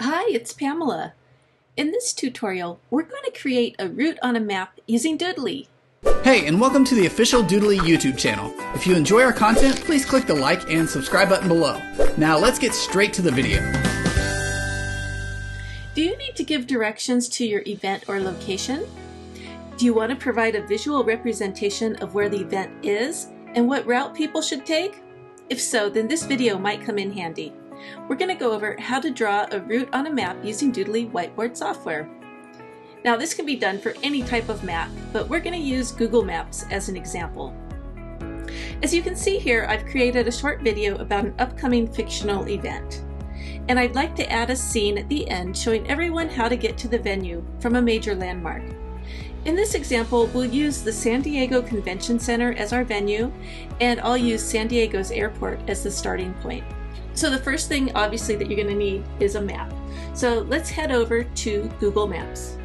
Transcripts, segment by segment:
Hi, it's Pamela. In this tutorial, we're going to create a route on a map using Doodly. Hey, and welcome to the official Doodly YouTube channel. If you enjoy our content, please click the like and subscribe button below. Now let's get straight to the video. Do you need to give directions to your event or location? Do you want to provide a visual representation of where the event is and what route people should take? If so, then this video might come in handy. We're going to go over how to draw a route on a map using Doodly whiteboard software. Now this can be done for any type of map, but we're going to use Google Maps as an example. As you can see here, I've created a short video about an upcoming fictional event. And I'd like to add a scene at the end showing everyone how to get to the venue from a major landmark. In this example, we'll use the San Diego Convention Center as our venue, and I'll use San Diego's airport as the starting point. So the first thing obviously that you're going to need is a map. So let's head over to Google Maps.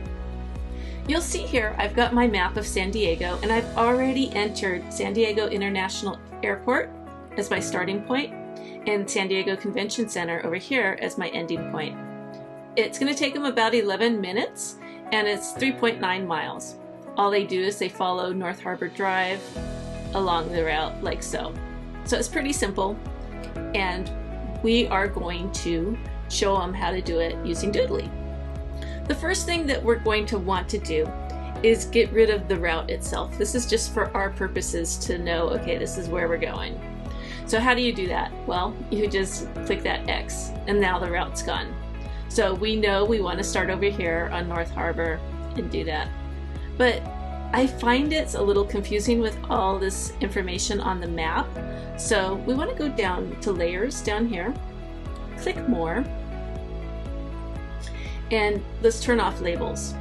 You'll see here I've got my map of San Diego and I've already entered San Diego International Airport as my starting point and San Diego Convention Center over here as my ending point. It's going to take them about 11 minutes and it's 3.9 miles. All they do is they follow North Harbor Drive along the route like so. So it's pretty simple and we are going to show them how to do it using Doodly. The first thing that we're going to want to do is get rid of the route itself. This is just for our purposes to know, okay, this is where we're going. So how do you do that? Well, you just click that X and now the route's gone. So we know we want to start over here on North Harbor and do that. But I find it's a little confusing with all this information on the map. So we want to go down to layers down here, click more, and let's turn off labels.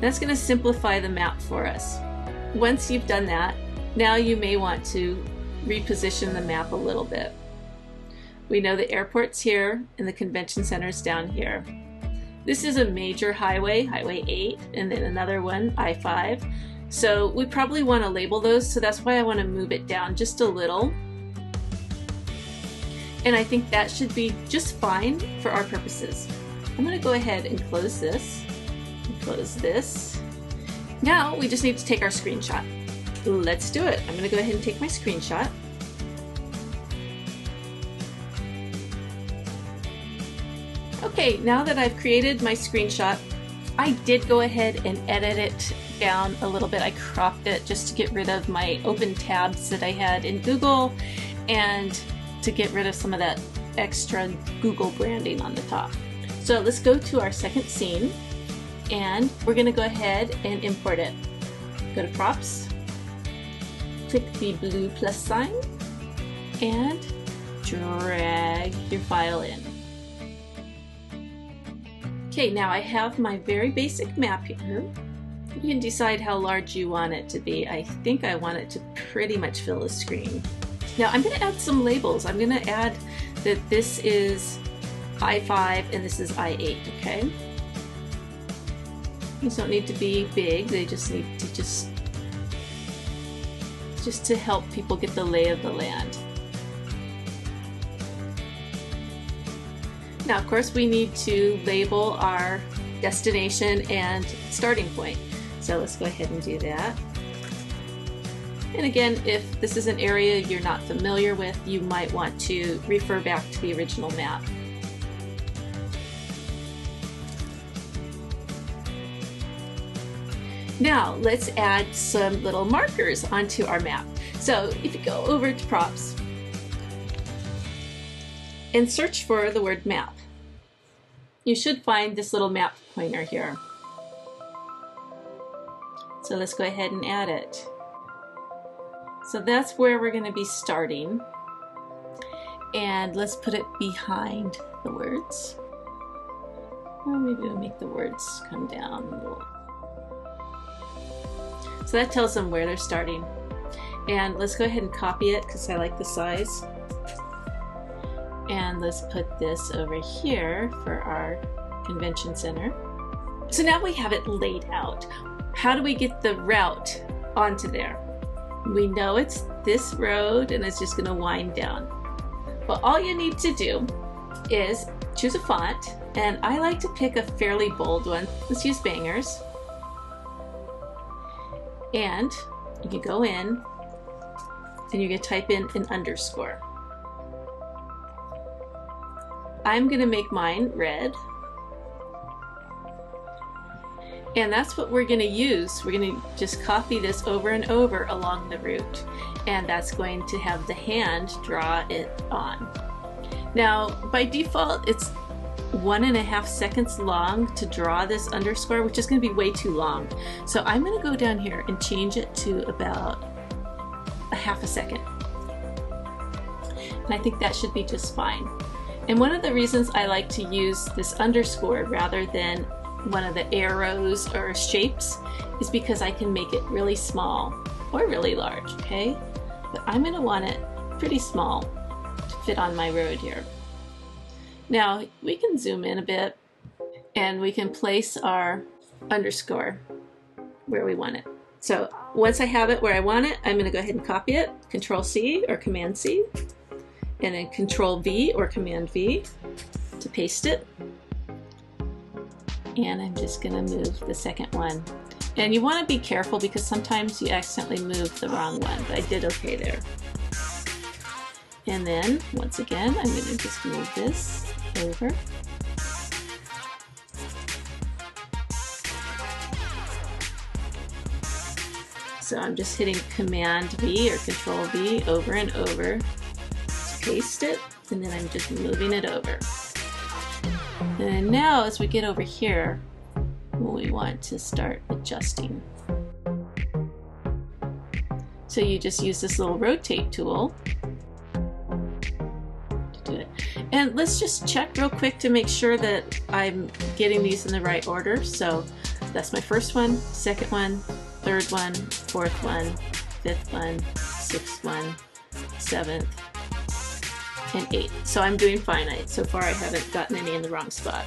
That's going to simplify the map for us. Once you've done that, now you may want to reposition the map a little bit. We know the airport's here and the convention center's down here. This is a major highway, Highway 8, and then another one, I-5. So we probably want to label those, so that's why I want to move it down just a little. And I think that should be just fine for our purposes. I'm going to go ahead and close this, close this. Now we just need to take our screenshot. Let's do it. I'm going to go ahead and take my screenshot. Okay, now that I've created my screenshot, I did go ahead and edit it down a little bit. I cropped it just to get rid of my open tabs that I had in Google and to get rid of some of that extra Google branding on the top. So let's go to our second scene and we're going to go ahead and import it. Go to props, click the blue plus sign and drag your file in. Okay, now I have my very basic map here. You can decide how large you want it to be. I think I want it to pretty much fill the screen. Now I'm going to add some labels. I'm going to add that this is I-5 and this is I-8, okay? These don't need to be big, they just need to just just to help people get the lay of the land. Now, of course, we need to label our destination and starting point. So let's go ahead and do that. And again, if this is an area you're not familiar with, you might want to refer back to the original map. Now let's add some little markers onto our map. So if you go over to props and search for the word map, you should find this little map pointer here. So let's go ahead and add it. So that's where we're going to be starting. And let's put it behind the words. Or maybe we'll make the words come down a little. So that tells them where they're starting. And let's go ahead and copy it because I like the size. And let's put this over here for our convention center. So now we have it laid out. How do we get the route onto there? We know it's this road and it's just gonna wind down. But all you need to do is choose a font, and I like to pick a fairly bold one. Let's use Bangers. And you can go in and you can type in an underscore. I'm going to make mine red. And that's what we're going to use. We're going to just copy this over and over along the route. And that's going to have the hand draw it on. Now, by default, it's one and a half seconds long to draw this underscore, which is going to be way too long. So I'm going to go down here and change it to about a half a second. And I think that should be just fine. And one of the reasons I like to use this underscore rather than one of the arrows or shapes is because I can make it really small or really large, okay? But I'm going to want it pretty small to fit on my road here. Now we can zoom in a bit and we can place our underscore where we want it. So once I have it where I want it, I'm going to go ahead and copy it, Control C or Command C, and then Control V or Command V to paste it. And I'm just going to move the second one. And you want to be careful because sometimes you accidentally move the wrong one, but I did okay there. And then, once again, I'm going to just move this over. So I'm just hitting Command V or Control V over and over paste it, and then I'm just moving it over. And now as we get over here, we want to start adjusting. So you just use this little rotate tool to do it. And let's just check real quick to make sure that I'm getting these in the right order. So that's my first one, second one, third one, fourth one, fifth one, sixth one, seventh, and eighth. So I'm doing finite. So far I haven't gotten any in the wrong spot.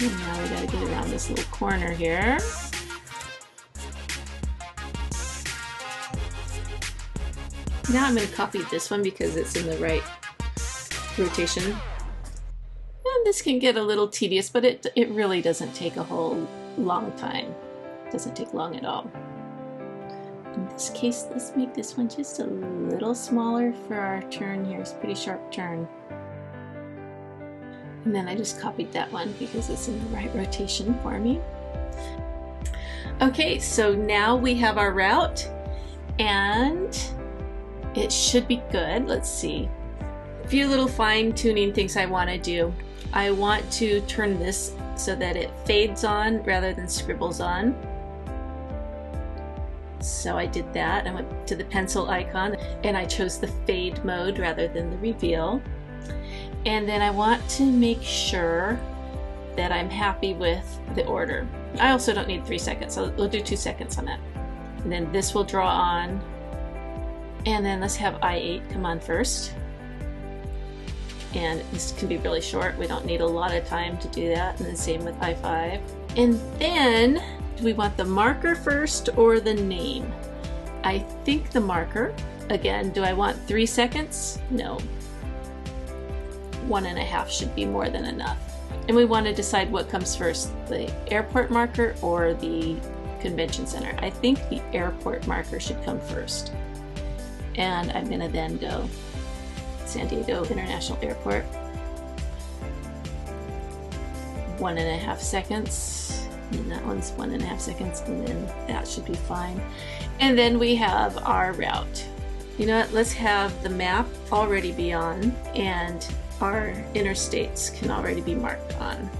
And now we gotta get around this little corner here. Now I'm to copy this one because it's in the right rotation. And this can get a little tedious, but it, it really doesn't take a whole long time. It doesn't take long at all. In this case, let's make this one just a little smaller for our turn here. It's a pretty sharp turn. And then I just copied that one because it's in the right rotation for me. Okay, so now we have our route and it should be good. Let's see A few little fine tuning things I want to do. I want to turn this so that it fades on rather than scribbles on. So I did that. I went to the pencil icon and I chose the fade mode rather than the reveal. And then I want to make sure that I'm happy with the order. I also don't need three seconds, so we'll do two seconds on that. And then this will draw on. And then let's have I8 come on first and this can be really short. We don't need a lot of time to do that, and the same with I5. And then, do we want the marker first or the name? I think the marker. Again, do I want three seconds? No. One and a half should be more than enough. And we want to decide what comes first, the airport marker or the convention center. I think the airport marker should come first. And I'm going to then go San Diego International Airport. One and a half seconds. And that one's one and a half seconds, and then that should be fine. And then we have our route. You know what? Let's have the map already be on, and our interstates can already be marked on.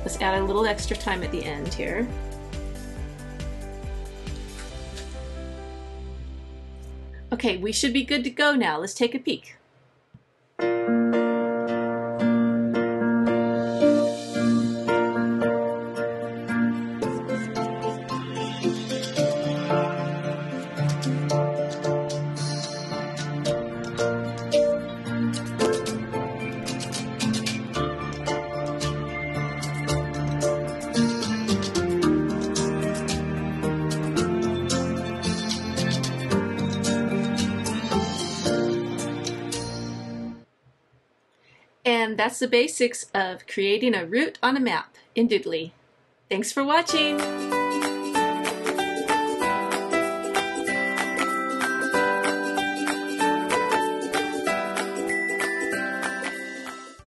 Let's add a little extra time at the end here. Okay, we should be good to go now. Let's take a peek. And that's the basics of creating a route on a map in Doodly. Thanks for watching!